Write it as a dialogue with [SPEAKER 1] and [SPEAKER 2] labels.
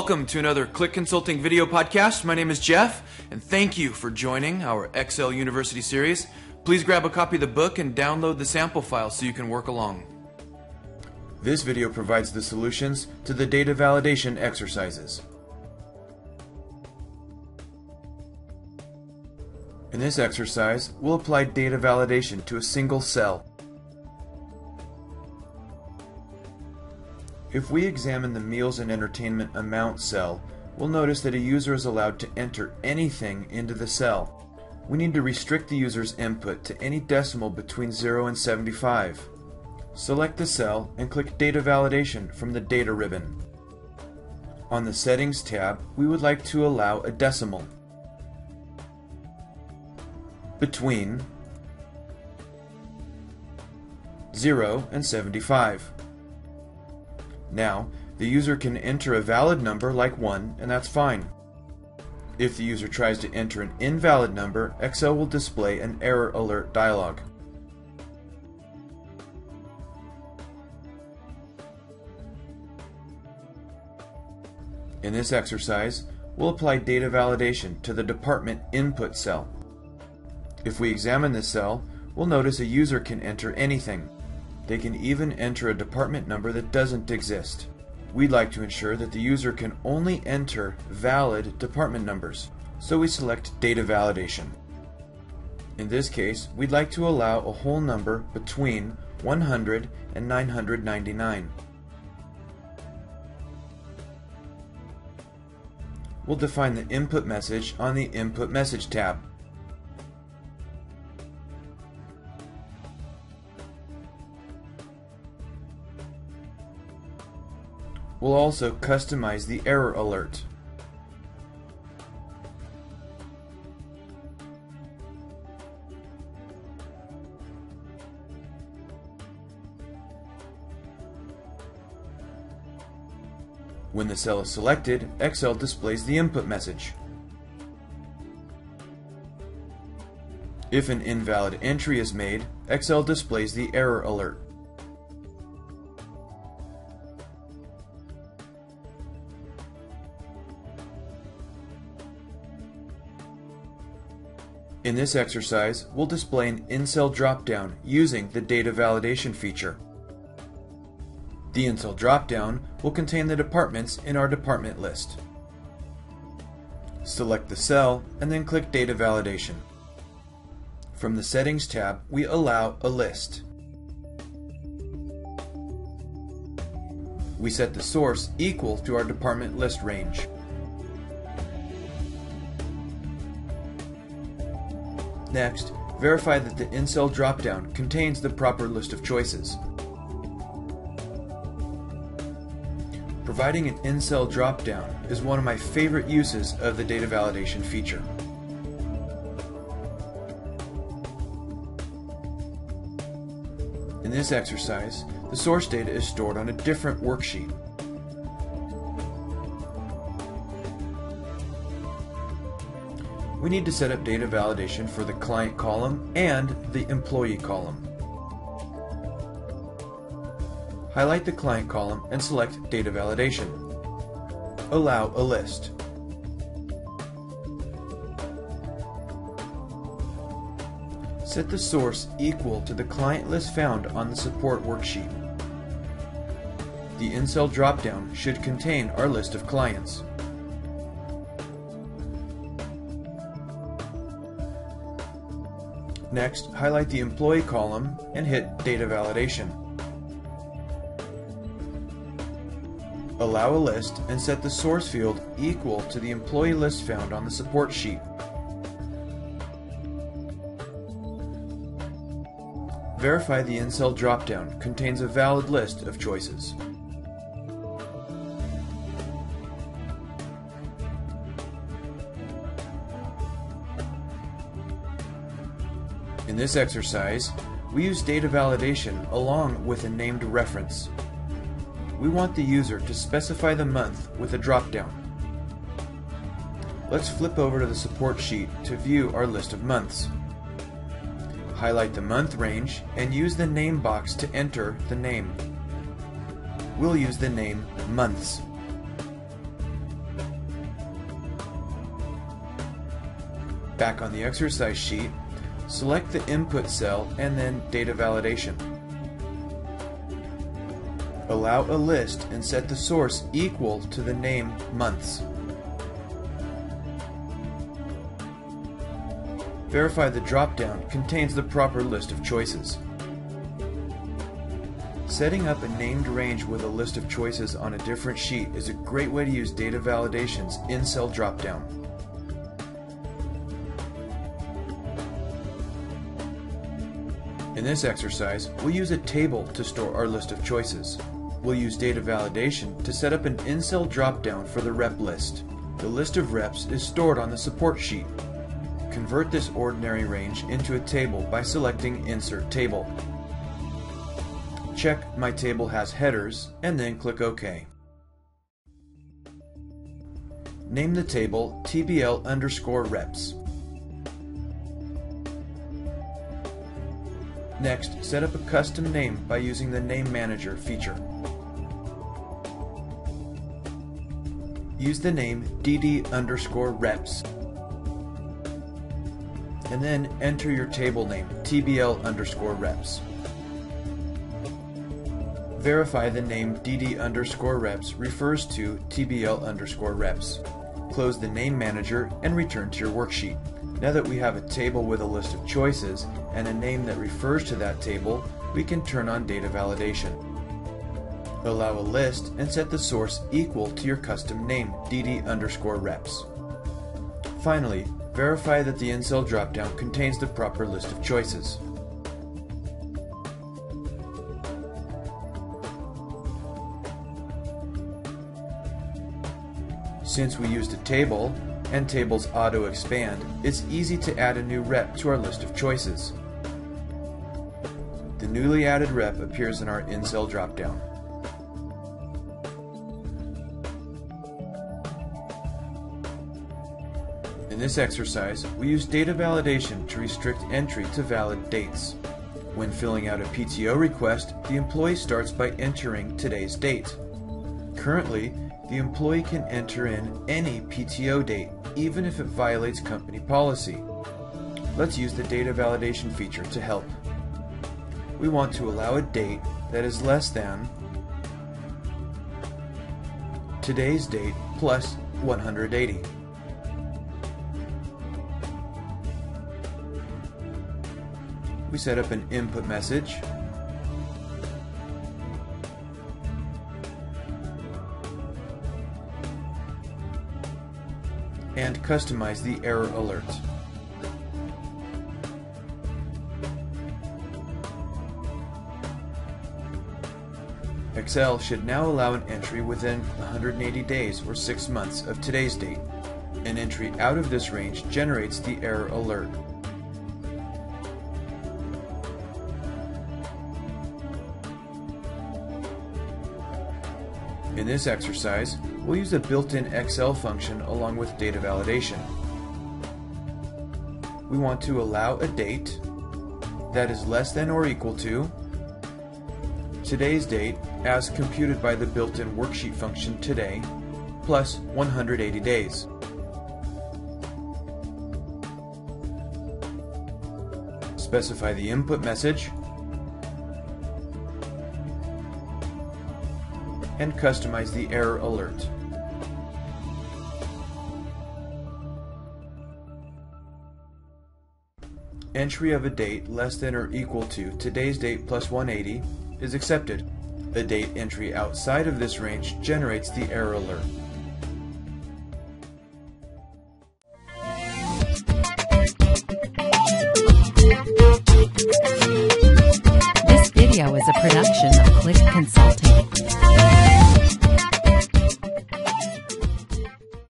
[SPEAKER 1] Welcome to another Click Consulting video podcast. My name is Jeff, and thank you for joining our Excel University series. Please grab a copy of the book and download the sample file so you can work along. This video provides the solutions to the data validation exercises. In this exercise, we'll apply data validation to a single cell. If we examine the meals and entertainment amount cell, we'll notice that a user is allowed to enter anything into the cell. We need to restrict the user's input to any decimal between 0 and 75. Select the cell and click Data Validation from the Data ribbon. On the Settings tab, we would like to allow a decimal between 0 and 75. Now, the user can enter a valid number like 1, and that's fine. If the user tries to enter an invalid number, Excel will display an error alert dialog. In this exercise, we'll apply data validation to the department input cell. If we examine this cell, we'll notice a user can enter anything. They can even enter a department number that doesn't exist. We'd like to ensure that the user can only enter valid department numbers, so we select Data Validation. In this case, we'd like to allow a whole number between 100 and 999. We'll define the input message on the Input Message tab. We'll also customize the error alert. When the cell is selected, Excel displays the input message. If an invalid entry is made, Excel displays the error alert. In this exercise, we'll display an in-cell dropdown using the data validation feature. The in-cell dropdown will contain the departments in our department list. Select the cell and then click Data Validation. From the Settings tab, we allow a list. We set the source equal to our department list range. Next, verify that the in-cell dropdown contains the proper list of choices. Providing an in-cell dropdown is one of my favorite uses of the data validation feature. In this exercise, the source data is stored on a different worksheet. We need to set up data validation for the client column and the employee column. Highlight the client column and select data validation. Allow a list. Set the source equal to the client list found on the support worksheet. The in-cell dropdown should contain our list of clients. Next, highlight the employee column and hit Data Validation. Allow a list and set the source field equal to the employee list found on the support sheet. Verify the in-cell dropdown contains a valid list of choices. this exercise, we use data validation along with a named reference. We want the user to specify the month with a drop-down. Let's flip over to the support sheet to view our list of months. Highlight the month range and use the name box to enter the name. We'll use the name months. Back on the exercise sheet, select the input cell and then data validation. Allow a list and set the source equal to the name months. Verify the dropdown contains the proper list of choices. Setting up a named range with a list of choices on a different sheet is a great way to use data validation's in-cell dropdown. In this exercise, we'll use a table to store our list of choices. We'll use data validation to set up an in-cell dropdown for the rep list. The list of reps is stored on the support sheet. Convert this ordinary range into a table by selecting Insert Table. Check My Table has headers and then click OK. Name the table TBL underscore reps. Next, set up a custom name by using the Name Manager feature. Use the name DD underscore reps and then enter your table name, TBL underscore reps. Verify the name DD underscore reps refers to TBL underscore reps. Close the name manager and return to your worksheet. Now that we have a table with a list of choices and a name that refers to that table, we can turn on data validation. Allow a list and set the source equal to your custom name, DD underscore reps. Finally, verify that the in-cell dropdown contains the proper list of choices. Since we used a table, and tables auto-expand, it's easy to add a new rep to our list of choices. The newly added rep appears in our in-cell dropdown. In this exercise, we use data validation to restrict entry to valid dates. When filling out a PTO request, the employee starts by entering today's date. Currently, the employee can enter in any PTO date, even if it violates company policy. Let's use the data validation feature to help. We want to allow a date that is less than today's date plus 180. We set up an input message and customize the error alert. Excel should now allow an entry within 180 days or 6 months of today's date. An entry out of this range generates the error alert. In this exercise, we'll use a built-in Excel function along with data validation. We want to allow a date that is less than or equal to today's date as computed by the built-in worksheet function today plus 180 days. Specify the input message and customize the error alert. Entry of a date less than or equal to today's date plus 180 is accepted. A date entry outside of this range generates the error alert. This video is a production of Click Consulting.